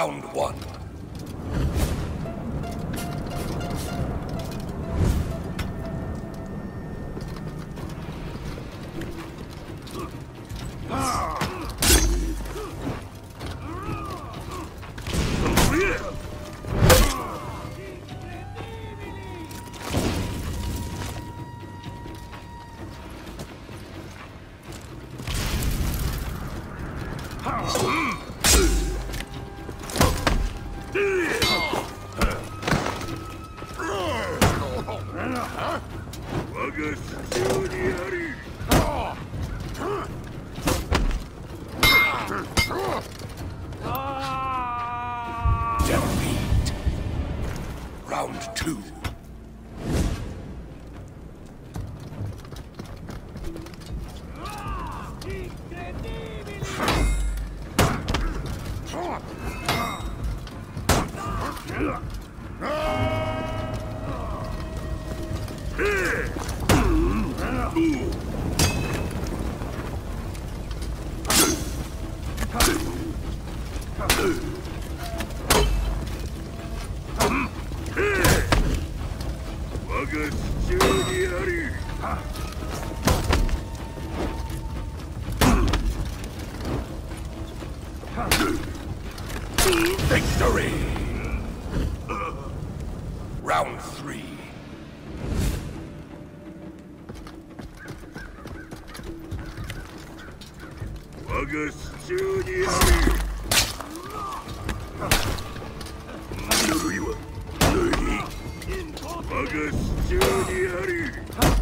Round one. Round two. 我が手中にあり呪いは我がにあり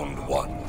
Round one.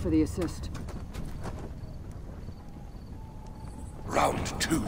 for the assist. Round two.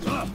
Keep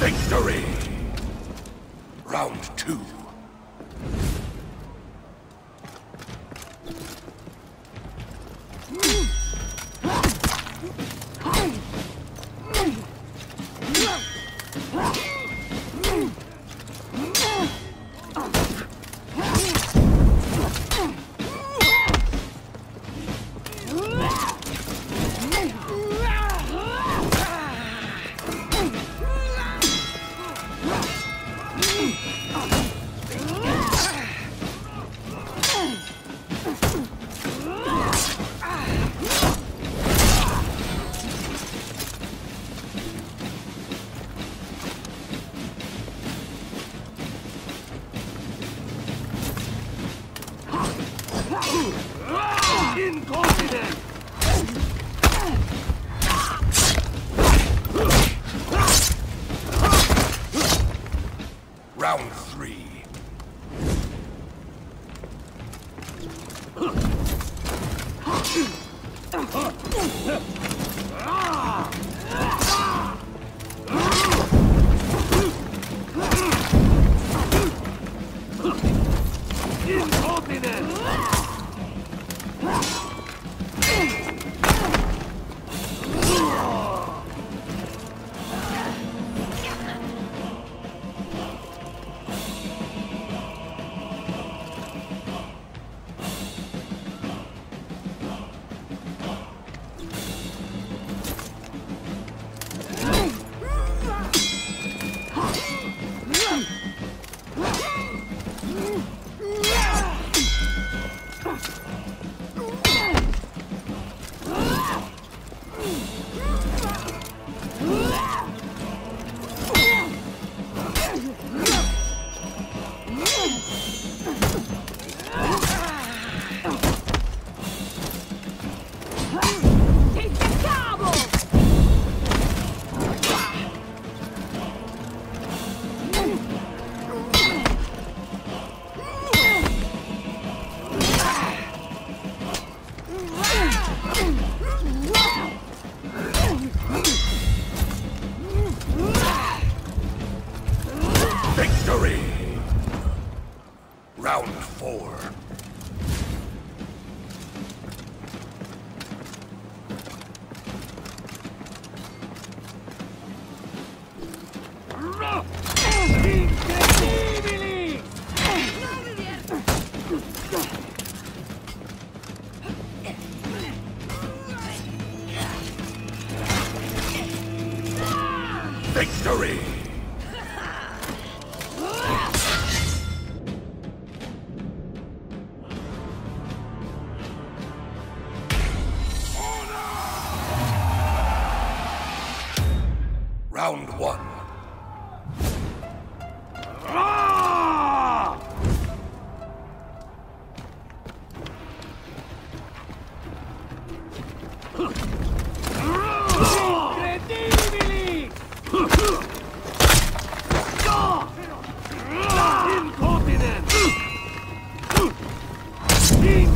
Victory! Round two. Incredibili! Incredibili!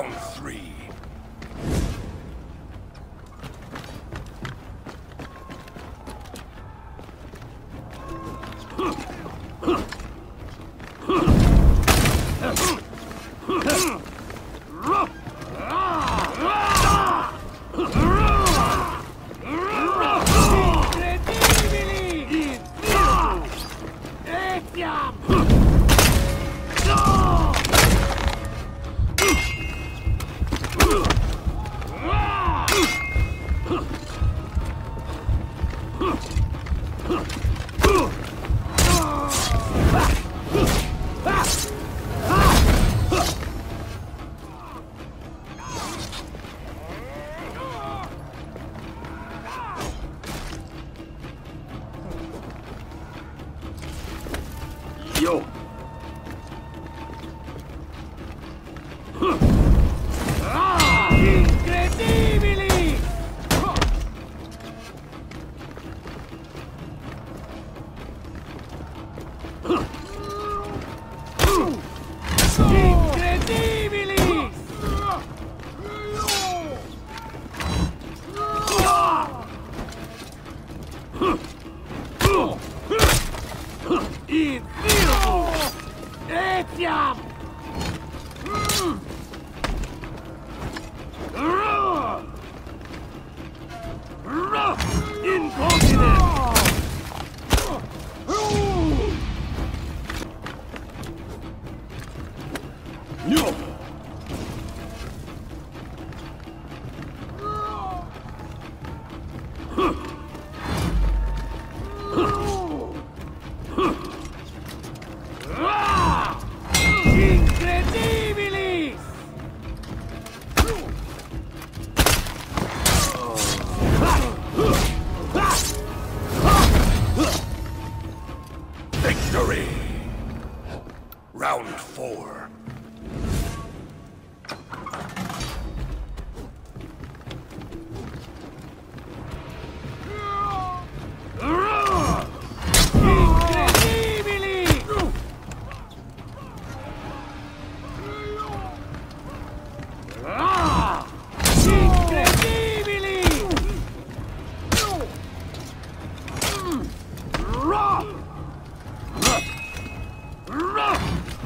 Round three. Yo!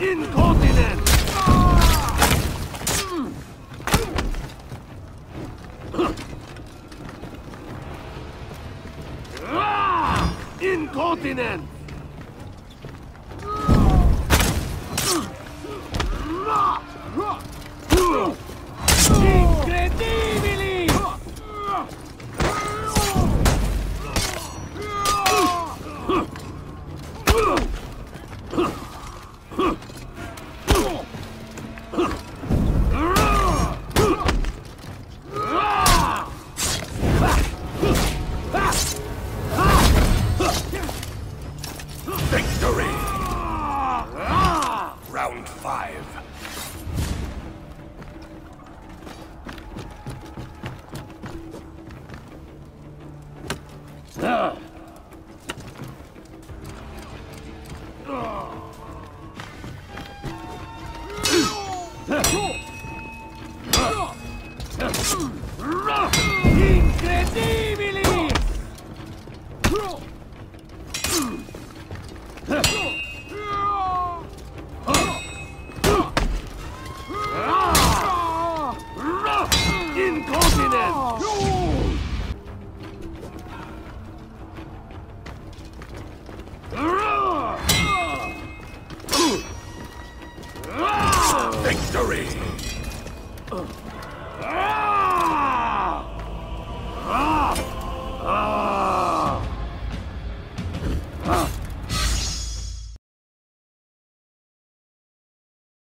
Incontinent! Ah! Incontinent!